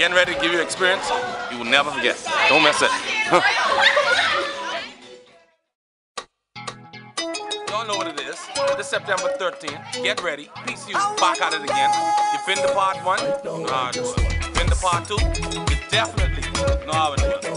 getting ready to give you experience you will never forget. Don't miss it. Y'all know what it is. This September 13th. Get ready. PCU back at it again. You've been the part one, you know how to fin the part two, you definitely know how to it.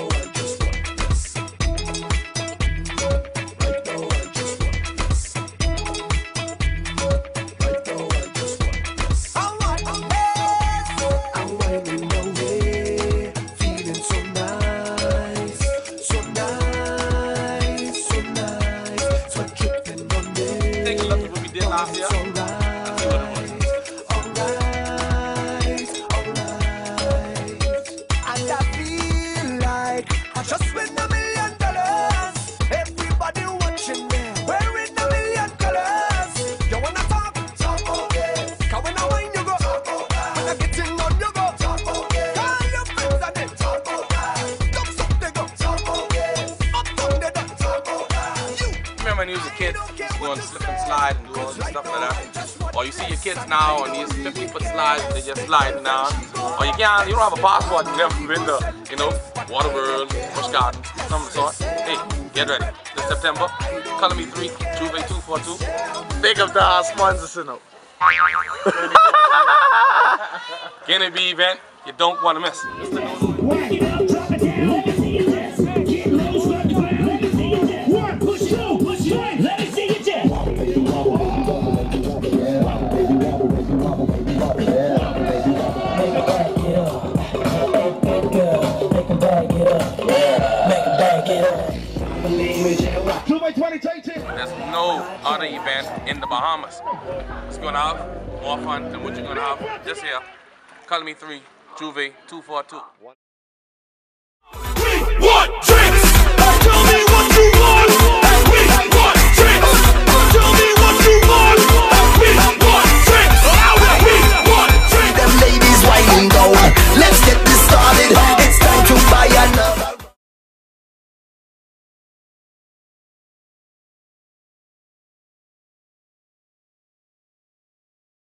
I just win a Remember when you was a kid, you going to slip and slide and do all this stuff like that? Or you see your kids now on these 50 foot slides, and they just sliding down. Or you can't, you don't have a passport, you never been to, you know, Waterworld, Busch Gardens, some sort. Hey, get ready. This September, Color Me 3, Jouvert 242. Think of the uh, sponsors, you know. Guinea Bee event, you don't want to miss. There's no other event in the Bahamas. It's gonna have more fun than what you're gonna have just here. Color Me 3, Jouvert 242.